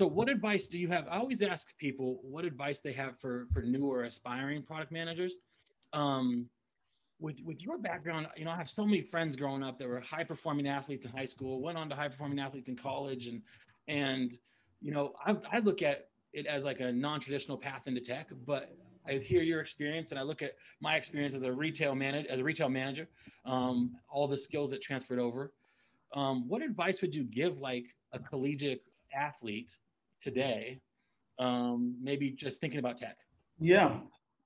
So, what advice do you have? I always ask people what advice they have for for new or aspiring product managers. Um, with with your background, you know, I have so many friends growing up that were high performing athletes in high school, went on to high performing athletes in college, and and you know, I, I look at it as like a non traditional path into tech, but I hear your experience and I look at my experience as a retail manager, as a retail manager, um, all the skills that transferred over. Um, what advice would you give like a collegiate athlete today, um, maybe just thinking about tech? Yeah,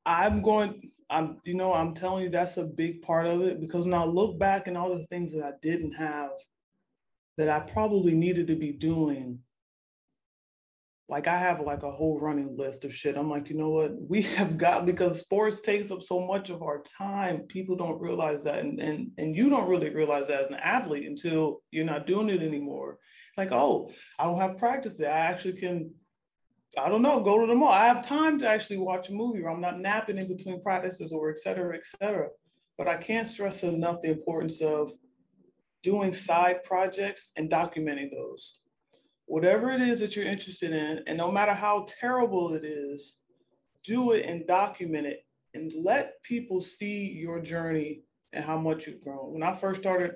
I'm going. I'm, you know, I'm telling you that's a big part of it because when I look back and all the things that I didn't have, that I probably needed to be doing. Like I have like a whole running list of shit. I'm like, you know what? We have got because sports takes up so much of our time. People don't realize that, and and and you don't really realize that as an athlete until you're not doing it anymore like, oh, I don't have practice. I actually can, I don't know, go to the mall. I have time to actually watch a movie or I'm not napping in between practices or et cetera, et cetera. But I can't stress enough the importance of doing side projects and documenting those. Whatever it is that you're interested in, and no matter how terrible it is, do it and document it and let people see your journey and how much you've grown. When I first started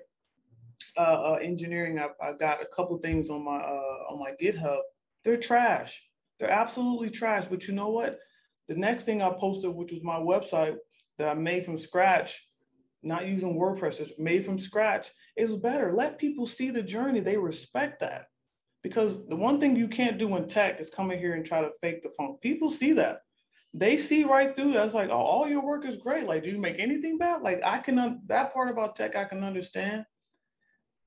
uh, uh, engineering, I, I got a couple things on my uh, on my GitHub. They're trash. They're absolutely trash. But you know what? The next thing I posted, which was my website that I made from scratch, not using WordPress, it's made from scratch, is better. Let people see the journey. They respect that. Because the one thing you can't do in tech is come in here and try to fake the funk. People see that. They see right through that's like, oh, all your work is great. Like, do you make anything bad? Like, I can, that part about tech, I can understand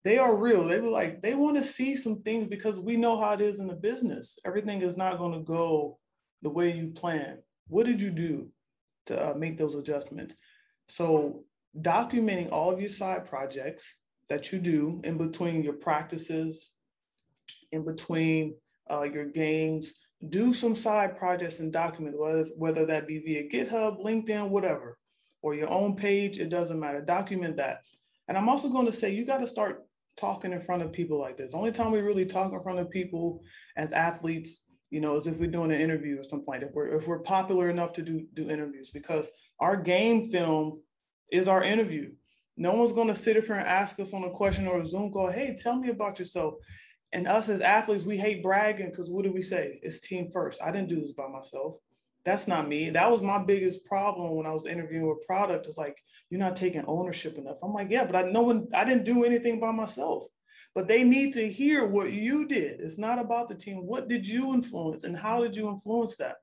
they are real. They were like, they want to see some things because we know how it is in the business. Everything is not going to go the way you plan. What did you do to uh, make those adjustments? So, documenting all of your side projects that you do in between your practices, in between uh, your games, do some side projects and document whether, whether that be via GitHub, LinkedIn, whatever, or your own page, it doesn't matter. Document that. And I'm also going to say you got to start talking in front of people like this. Only time we really talk in front of people as athletes, you know, is if we're doing an interview or something like that. If we're if we're popular enough to do do interviews, because our game film is our interview. No one's going to sit up here and ask us on a question or a Zoom call, hey, tell me about yourself. And us as athletes, we hate bragging because what do we say? It's team first. I didn't do this by myself. That's not me. That was my biggest problem when I was interviewing with product. It's like, you're not taking ownership enough. I'm like, yeah, but I no one, I didn't do anything by myself. But they need to hear what you did. It's not about the team. What did you influence and how did you influence that?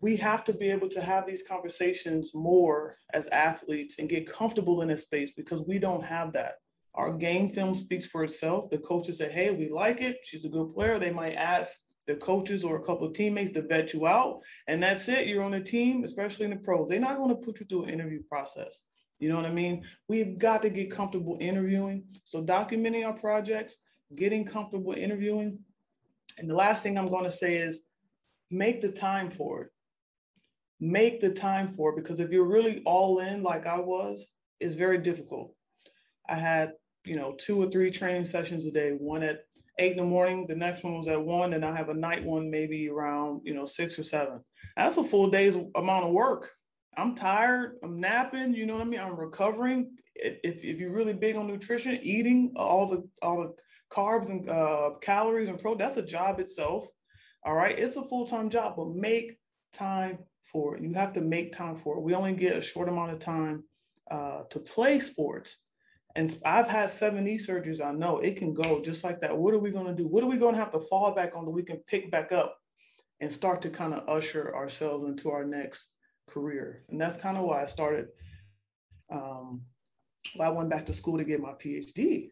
We have to be able to have these conversations more as athletes and get comfortable in a space because we don't have that. Our game film speaks for itself. The coaches say, hey, we like it. She's a good player. They might ask the coaches or a couple of teammates to vet you out, and that's it. You're on a team, especially in the pros. They're not going to put you through an interview process. You know what I mean? We've got to get comfortable interviewing. So documenting our projects, getting comfortable interviewing. And the last thing I'm going to say is make the time for it. Make the time for it because if you're really all in like I was, it's very difficult. I had, you know, two or three training sessions a day, one at eight in the morning. The next one was at one, and I have a night one maybe around you know six or seven. That's a full day's amount of work. I'm tired. I'm napping. You know what I mean. I'm recovering. If if you're really big on nutrition, eating all the all the carbs and uh, calories and pro, that's a job itself. All right, it's a full time job, but make time for it. You have to make time for it. We only get a short amount of time uh, to play sports. And I've had seven knee surgeries. I know it can go just like that. What are we going to do? What are we going to have to fall back on that we can pick back up and start to kind of usher ourselves into our next career? And that's kind of why I started. Um, I went back to school to get my PhD.